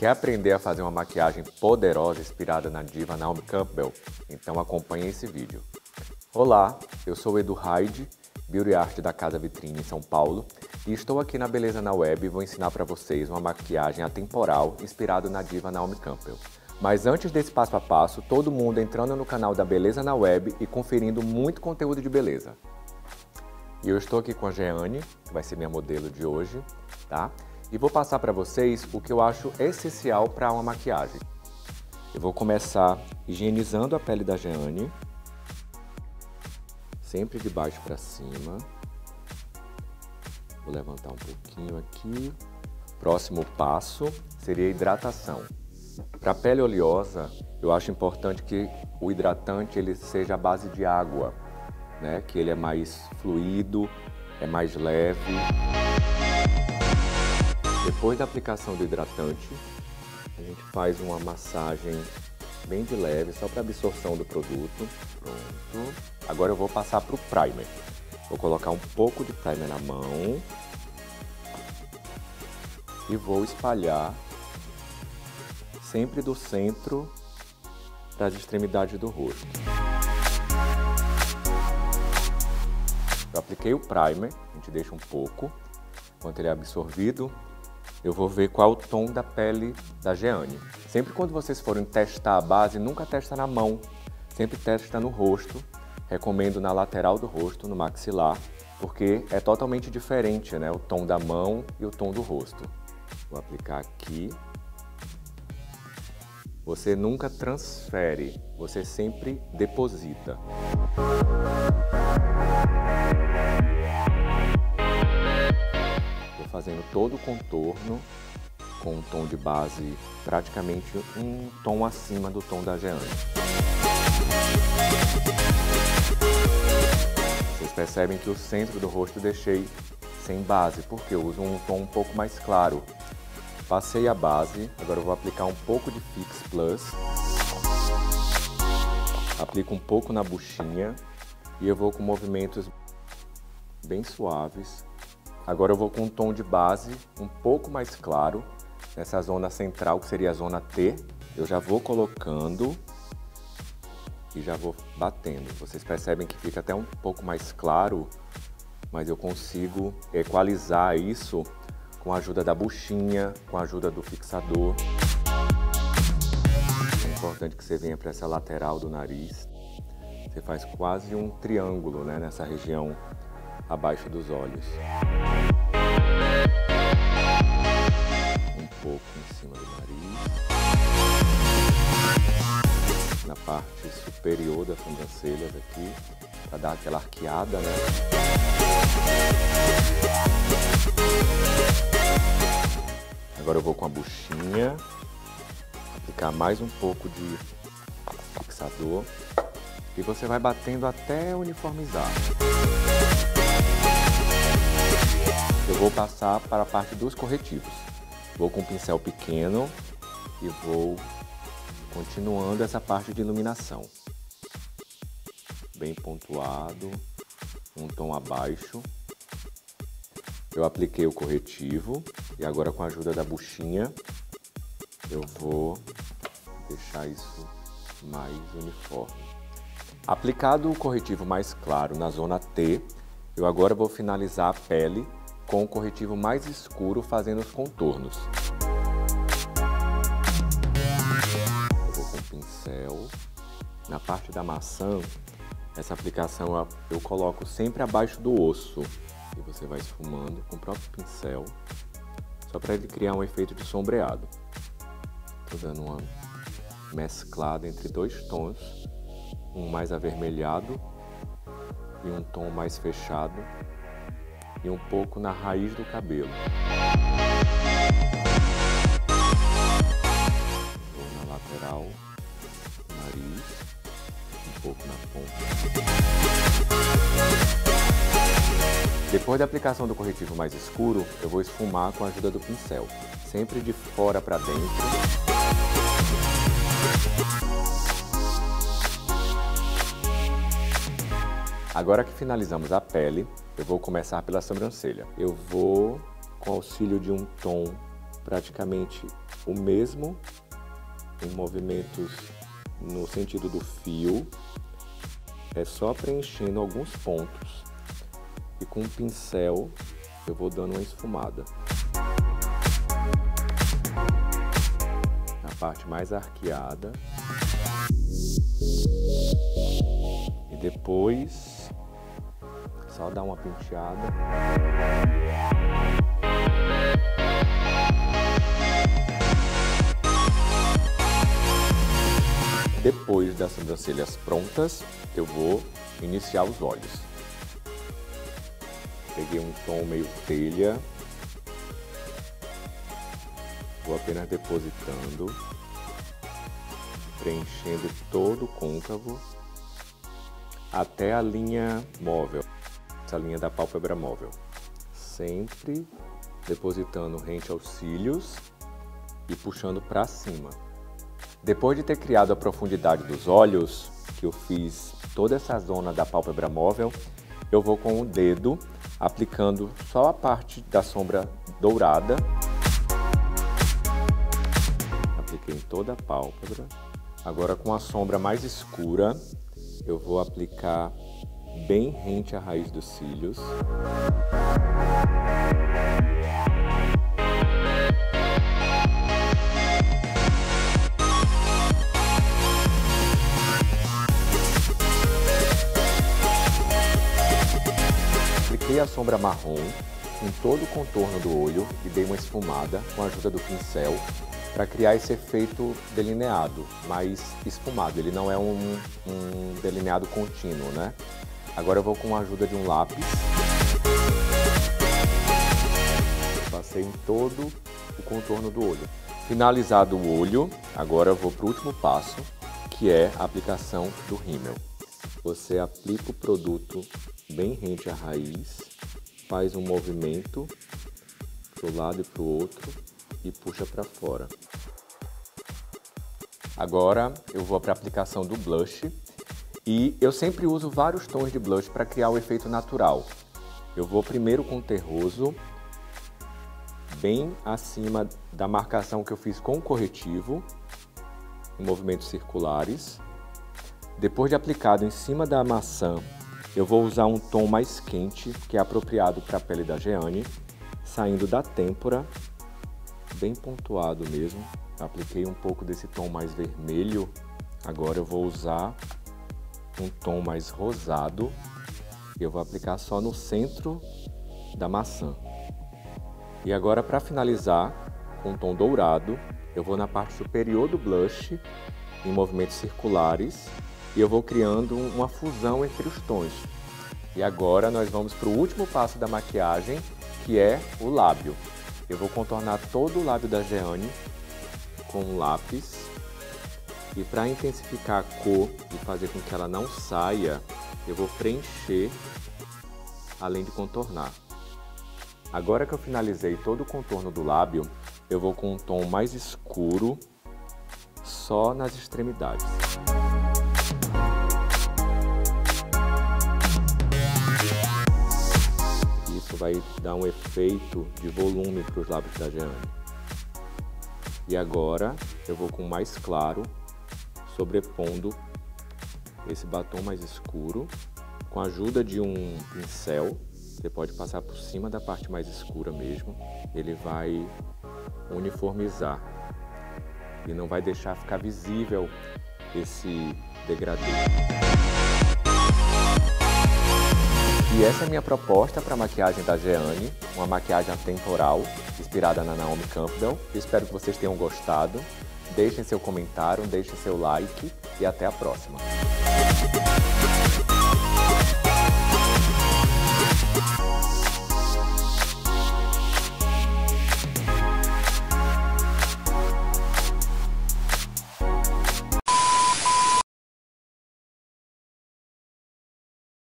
Quer aprender a fazer uma maquiagem poderosa inspirada na diva Naomi Campbell? Então acompanhe esse vídeo. Olá, eu sou Edu Hyde, Beauty Art da Casa Vitrine em São Paulo e estou aqui na Beleza na Web e vou ensinar para vocês uma maquiagem atemporal inspirada na diva Naomi Campbell. Mas antes desse passo a passo, todo mundo entrando no canal da Beleza na Web e conferindo muito conteúdo de beleza. E eu estou aqui com a Jeane, que vai ser minha modelo de hoje, tá? E vou passar para vocês o que eu acho essencial para uma maquiagem. Eu vou começar higienizando a pele da Jeane, sempre de baixo para cima. Vou levantar um pouquinho aqui. Próximo passo seria a hidratação. Para pele oleosa, eu acho importante que o hidratante ele seja a base de água, né? Que ele é mais fluido, é mais leve. Depois da aplicação do hidratante, a gente faz uma massagem bem de leve, só para absorção do produto. Pronto. Agora eu vou passar para o primer. Vou colocar um pouco de primer na mão e vou espalhar sempre do centro para as extremidades do rosto. Eu apliquei o primer, a gente deixa um pouco, enquanto ele é absorvido, eu vou ver qual o tom da pele da Jeane. Sempre quando vocês forem testar a base, nunca testa na mão, sempre testa no rosto. Recomendo na lateral do rosto, no maxilar, porque é totalmente diferente né, o tom da mão e o tom do rosto. Vou aplicar aqui. Você nunca transfere, você sempre deposita. Fazendo todo o contorno com um tom de base praticamente um tom acima do tom da Jeane. Vocês percebem que o centro do rosto deixei sem base, porque eu uso um tom um pouco mais claro. Passei a base, agora vou aplicar um pouco de Fix Plus. Aplico um pouco na buchinha e eu vou com movimentos bem suaves Agora eu vou com um tom de base um pouco mais claro, nessa zona central, que seria a zona T. Eu já vou colocando e já vou batendo. Vocês percebem que fica até um pouco mais claro, mas eu consigo equalizar isso com a ajuda da buchinha, com a ajuda do fixador. É importante que você venha para essa lateral do nariz. Você faz quase um triângulo né, nessa região abaixo dos olhos. Um pouco em cima do nariz. Na parte superior das sobrancelhas aqui, para dar aquela arqueada, né? Agora eu vou com a buchinha, aplicar mais um pouco de fixador e você vai batendo até uniformizar. Eu vou passar para a parte dos corretivos. Vou com um pincel pequeno e vou continuando essa parte de iluminação. Bem pontuado, um tom abaixo. Eu apliquei o corretivo e agora com a ajuda da buchinha eu vou deixar isso mais uniforme. Aplicado o corretivo mais claro na zona T, eu agora vou finalizar a pele com o corretivo mais escuro fazendo os contornos. Eu vou com o pincel. Na parte da maçã, essa aplicação eu coloco sempre abaixo do osso. E você vai esfumando com o próprio pincel, só para ele criar um efeito de sombreado. Estou dando uma mesclada entre dois tons, um mais avermelhado e um tom mais fechado e um pouco na raiz do cabelo. Vou na lateral, nariz, um pouco na ponta. Depois da aplicação do corretivo mais escuro, eu vou esfumar com a ajuda do pincel, sempre de fora para dentro. Agora que finalizamos a pele, eu vou começar pela sobrancelha. Eu vou com auxílio de um tom praticamente o mesmo em movimentos no sentido do fio, é só preenchendo alguns pontos e com o pincel eu vou dando uma esfumada. Na parte mais arqueada. E depois só dar uma penteada. Depois das sobrancelhas prontas, eu vou iniciar os olhos. Peguei um tom meio telha. Vou apenas depositando, preenchendo todo o côncavo até a linha móvel, essa linha da pálpebra móvel. Sempre depositando rente aos cílios e puxando para cima. Depois de ter criado a profundidade dos olhos, que eu fiz toda essa zona da pálpebra móvel, eu vou com o dedo aplicando só a parte da sombra dourada. Apliquei em toda a pálpebra. Agora com a sombra mais escura, eu vou aplicar bem rente à raiz dos cílios. Apliquei a sombra marrom em todo o contorno do olho e dei uma esfumada com a ajuda do pincel para criar esse efeito delineado, mais esfumado. Ele não é um, um delineado contínuo, né? Agora eu vou com a ajuda de um lápis. Passei em todo o contorno do olho. Finalizado o olho, agora eu vou para o último passo, que é a aplicação do rímel. Você aplica o produto bem rente à raiz, faz um movimento para o lado e para o outro e puxa para fora. Agora eu vou para a aplicação do blush e eu sempre uso vários tons de blush para criar o efeito natural. Eu vou primeiro com o terroso, bem acima da marcação que eu fiz com o corretivo, em movimentos circulares. Depois de aplicado em cima da maçã eu vou usar um tom mais quente, que é apropriado para a pele da Jeane, saindo da têmpora, bem pontuado mesmo. Apliquei um pouco desse tom mais vermelho, agora eu vou usar um tom mais rosado eu vou aplicar só no centro da maçã. E agora para finalizar, com um tom dourado, eu vou na parte superior do blush, em movimentos circulares, e eu vou criando uma fusão entre os tons. E agora nós vamos para o último passo da maquiagem, que é o lábio. Eu vou contornar todo o lábio da Jeane com um lápis. E para intensificar a cor e fazer com que ela não saia, eu vou preencher além de contornar. Agora que eu finalizei todo o contorno do lábio, eu vou com um tom mais escuro só nas extremidades. vai dar um efeito de volume para os lábios da Jeane. E agora eu vou com mais claro, sobrepondo esse batom mais escuro, com a ajuda de um pincel, você pode passar por cima da parte mais escura mesmo, ele vai uniformizar e não vai deixar ficar visível esse degradê. E essa é a minha proposta para a maquiagem da Jeane, uma maquiagem atemporal, inspirada na Naomi Campbell. espero que vocês tenham gostado. Deixem seu comentário, deixem seu like e até a próxima.